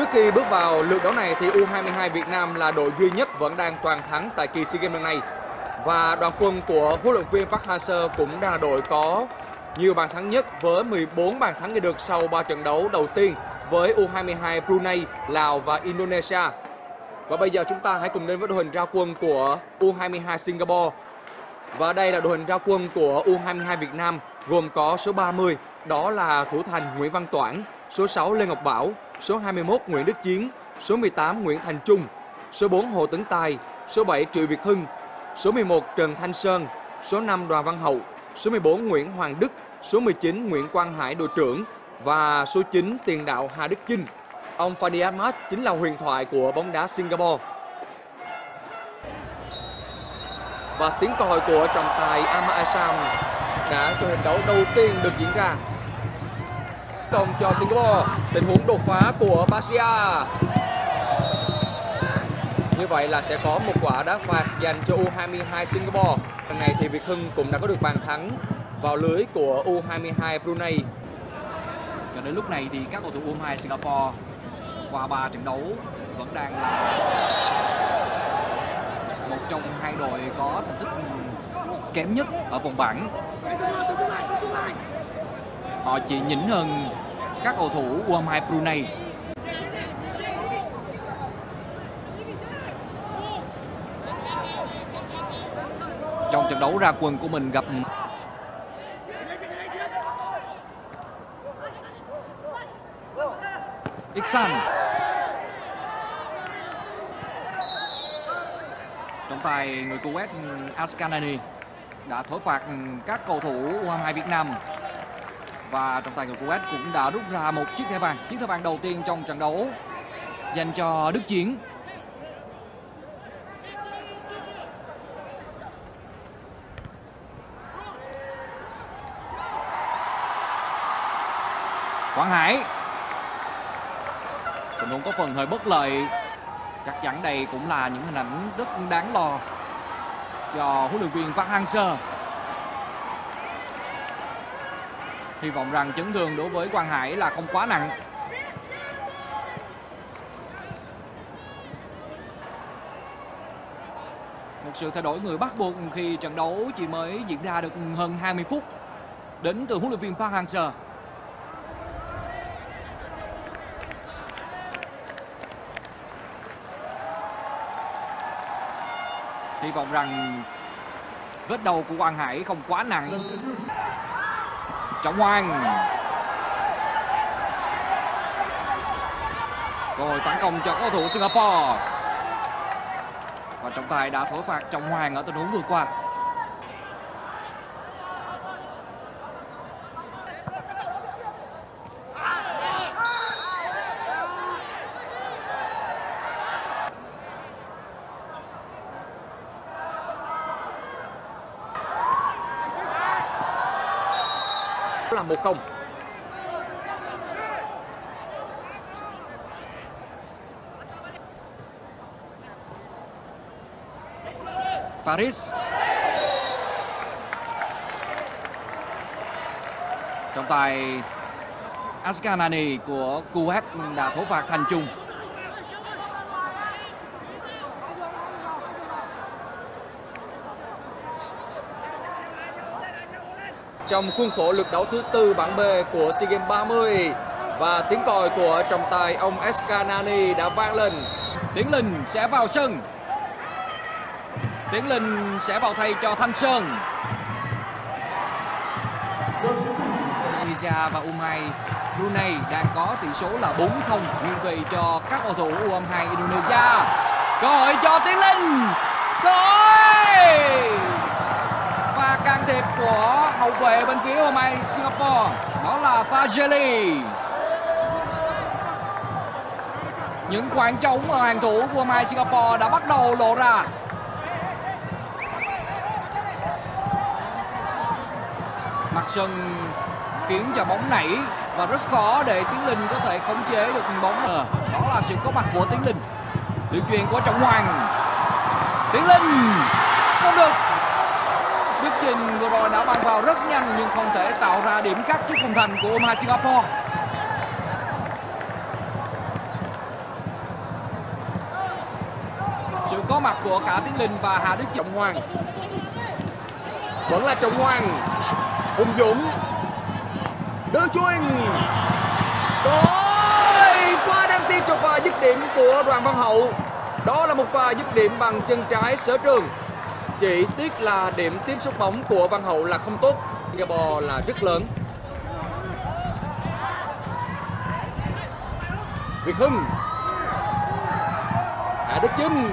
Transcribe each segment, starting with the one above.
Trước khi bước vào lượt đấu này thì U22 Việt Nam là đội duy nhất vẫn đang toàn thắng tại kỳ SEA Games lần này. Và đoàn quân của huấn luyện viên Park Hang-seo cũng đang là đội có nhiều bàn thắng nhất với 14 bàn thắng ghi được sau 3 trận đấu đầu tiên với U22 Brunei, Lào và Indonesia. Và bây giờ chúng ta hãy cùng đến với đội hình ra quân của U22 Singapore. Và đây là đội hình ra quân của U22 Việt Nam gồm có số 30 đó là thủ thành Nguyễn Văn Toản, số 6 Lê Ngọc Bảo, số 21 Nguyễn Đức Chiến, số 18 Nguyễn Thành Trung, số 4 Hồ Tấn Tài, số 7 Triệu Việt Hưng, số 11 Trần Thanh Sơn, số 5 Đoàn Văn Hậu, số 14 Nguyễn Hoàng Đức, số 19 Nguyễn Quang Hải đội trưởng và số 9 tiền đạo Hà Đức Chinh. Ông Fadi Ahmad chính là huyền thoại của bóng đá Singapore. Và tiếng còi của trọng tài Ama Asam đã cho trận đấu đầu tiên được diễn ra. Công cho Singapore, tình huống đột phá của Basia. Như vậy là sẽ có một quả đá phạt dành cho U22 Singapore. Lần này thì Việt Hưng cũng đã có được bàn thắng vào lưới của U22 Brunei. Cho đến lúc này thì các cầu thủ U22 Singapore qua 3 trận đấu vẫn đang là một trong hai đội có thành tích kém nhất ở vòng bảng. Họ chỉ nhỉnh hơn các cầu thủ U22 Brunei. Trong trận đấu ra quân của mình gặp Iksan Trọng tài người Kuwait, Askanani, đã thổi phạt các cầu thủ U22 Việt Nam và trọng tài người Kuwait cũng đã rút ra một chiếc thẻ vàng. Chiếc thẻ vàng đầu tiên trong trận đấu dành cho Đức Chiến. Quảng Hải. Tình huống có phần hơi bất lợi. Chắc chắn đây cũng là những hình ảnh rất đáng lo cho huấn luyện viên Park Hang-seo. Hy vọng rằng chấn thương đối với Quang Hải là không quá nặng. Một sự thay đổi người bắt buộc khi trận đấu chỉ mới diễn ra được hơn 20 phút. Đến từ huấn luyện viên Park Hang-seo. Hy vọng rằng vết đầu của Quang Hải không quá nặng. Trọng Hoàng. Cơ hội phản công cho cầu thủ Singapore. Và trọng tài đã thổi phạt Trọng Hoàng ở tình huống vừa qua. Là 1-0. Faris Trọng tài Askanani của Kuwait đã thổ phạt thành trung trong khuôn khổ lượt đấu thứ tư bảng B của SEA Games 30 và tiếng còi của trọng tài ông Eskanani đã vang lên. Tiến Linh sẽ vào sân. Tiến Linh sẽ vào thay cho Thanh Sơn. Indonesia và U22 Brunei đang có tỷ số là 4-0 nghiêng về cho các cầu thủ U22 Indonesia. Cơ hội cho Tiến Linh. Cơ hội can thiệp của hậu vệ bên phía hôm nay Singapore đó là Tajeli. Những khoảng trống ở hàng thủ của Mai Singapore đã bắt đầu lộ ra. Mặt sân khiến cho bóng nảy và rất khó để Tiến Linh có thể khống chế được bóng. Ờ, đó là sự có mặt của Tiến Linh. Điều chuyền của Trọng Hoàng. Tiến Linh không được. Đức Trình vừa rồi đã bàn vào rất nhanh nhưng không thể tạo ra điểm cắt trước khung thành của U22 Singapore. Sự có mặt của cả Tiến Linh và Hà Đức Trọng Hoàng. Vẫn là Trọng Hoàng. Hùng Dũng. Tư Chuyên. Rồi qua đăng tiên cho pha dứt điểm của Đoàn Văn Hậu. Đó là một pha dứt điểm bằng chân trái sở trường chỉ tiếc là điểm tiếp xúc bóng của Văn Hậu là không tốt. Singapore là rất lớn. Việt Hưng. Hạ Đức Chinh.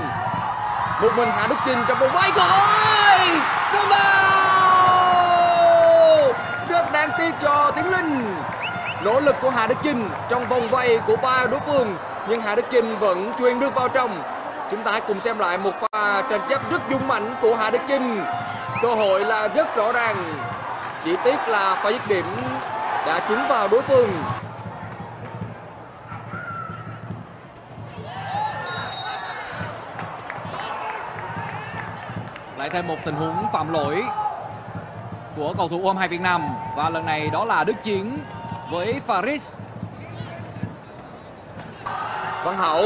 Một mình Hạ Đức Chinh trong vòng vây cơ hội. Không vào. Rất đáng tiếc cho Tiến Linh. Nỗ lực của Hà Đức Chinh trong vòng vây của ba đối phương, Nhưng Hà Đức Chinh vẫn truyền được vào trong. Chúng ta hãy cùng xem lại một pha tranh chấp rất dũng mãnh của Hà Đức Chinh. Cơ hội là rất rõ ràng. Chỉ tiếc là pha dứt điểm đã trúng vào đối phương. Lại thêm một tình huống phạm lỗi của cầu thủ U22 Việt Nam. Và lần này đó là Đức Chiến với Faris. Văn Hậu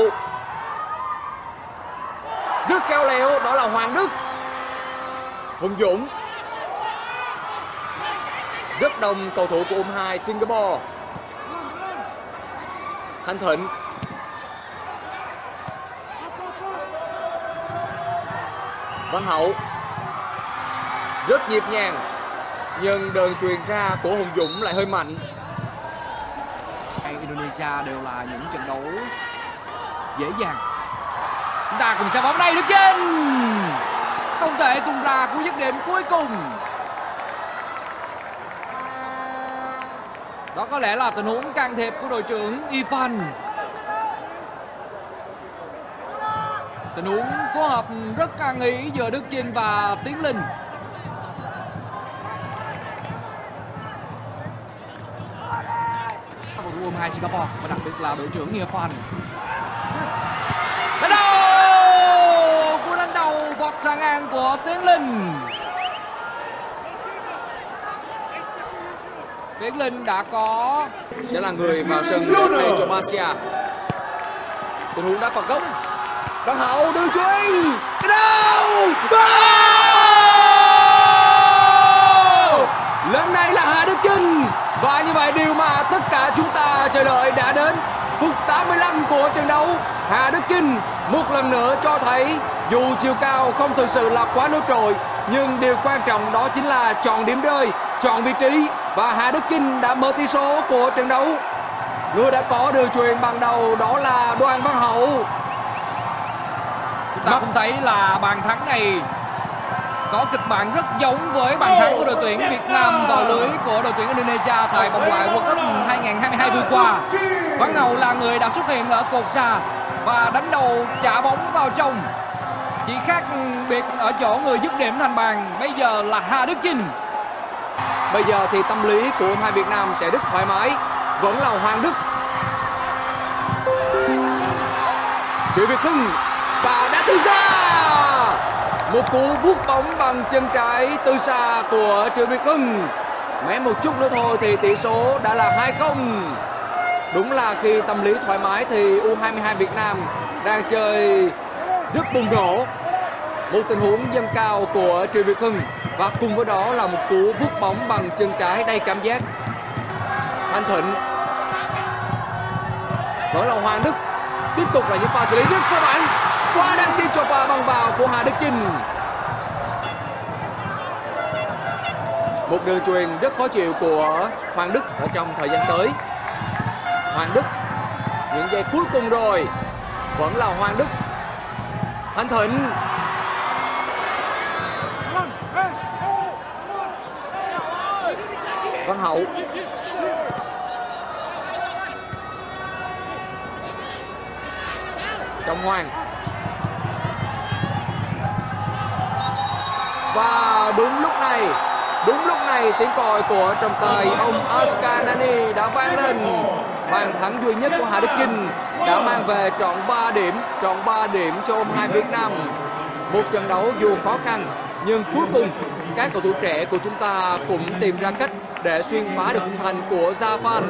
Rất khéo léo đó là Hoàng Đức. Hùng Dũng. Rất đông cầu thủ của U22 Singapore. Thanh Thịnh. Văn Hậu. Rất nhịp nhàng Nhưng đường truyền ra của Hùng Dũng lại hơi mạnh. Indonesia đều là những trận đấu dễ dàng. Chúng ta cùng xem bóng đây được Chinh. Không thể tung ra cú dứt điểm cuối cùng. Đó có lẽ là tình huống can thiệp của đội trưởng Ivan. Tình huống phối hợp rất an ý giữa Đức Chinh và Tiến Linh. cầu U22 Singapore, và đặc biệt là đội trưởng Nghia Phan. Đánh đầu! Cú vọt sang ngang của Tiến Linh. Tiến Linh đã có sẽ là người vào sân thay cho Basia. Tình huống đá phạt góc. Văn Hậu đưa chuyền. Đâu? Lần này là Hà Đức Chinh. Và như vậy điều mà tất cả chúng ta chờ đợi đã đến. Phút 85 của trận đấu. Hà Đức Chinh một lần nữa cho thấy dù chiều cao không thực sự là quá nổi trội nhưng điều quan trọng đó chính là chọn điểm rơi, chọn vị trí và Hà Đức Chinh đã mở tỷ số của trận đấu. Người đã có đường truyền bằng đầu đó là Đoàn Văn Hậu. chúng ta cũng thấy là bàn thắng này có kịch bản rất giống với bàn thắng của đội tuyển Việt Nam vào lưới của đội tuyển Indonesia tại vòng loại World Cup 2022 vừa qua. Văn Hậu là người đã xuất hiện ở cột xa và đánh đầu trả bóng vào trong. Chỉ khác biệt ở chỗ người dứt điểm thành bàn, bây giờ là Hà Đức Chinh. Bây giờ thì tâm lý của hai Việt Nam sẽ rất thoải mái. Vẫn là Hoàng Đức. Triệu Việt Hưng và đã từ xa. Một cú vuốt bóng bằng chân trái từ xa của Triệu Việt Hưng. Mé một chút nữa thôi thì tỷ số đã là 2-0. Đúng là khi tâm lý thoải mái thì U22 Việt Nam đang chơi rất bùng nổ. Một tình huống dâng cao của Triệu Việt Hưng và cùng với đó là một cú vút bóng bằng chân trái đầy cảm giác. Thanh Thịnh. Vẫn là Hoàng Đức. Tiếp tục là những pha xử lý rất cơ bản quá đáng tiếc cho pha bằng vào của Hà Đức Chinh. Một đường truyền rất khó chịu của Hoàng Đức ở trong thời gian tới. Hoàng Đức. Những giây cuối cùng rồi. Vẫn là Hoàng Đức. Thanh Thịnh. Văn Hậu. Trọng Hoàng. Và đúng lúc này, Đúng lúc này tiếng còi của trọng tài ông Oscar Nani đã vang lên. Bàn thắng duy nhất của Hà Đức Chinh đã mang về trọn 3 điểm, Trọn 3 điểm cho ông hai Việt Nam. Một trận đấu dù khó khăn, Nhưng cuối cùng các cầu thủ trẻ của chúng ta cũng tìm ra cách để xuyên phá được khung thành của Zafan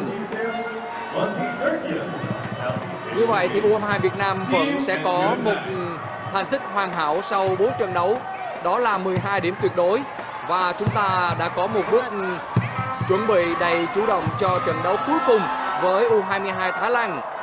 Như vậy thì U22 Việt Nam vẫn sẽ có một thành tích hoàn hảo sau 4 trận đấu. Đó là 12 điểm tuyệt đối và chúng ta đã có một bước chuẩn bị đầy chủ động cho trận đấu cuối cùng với U22 Thái Lan.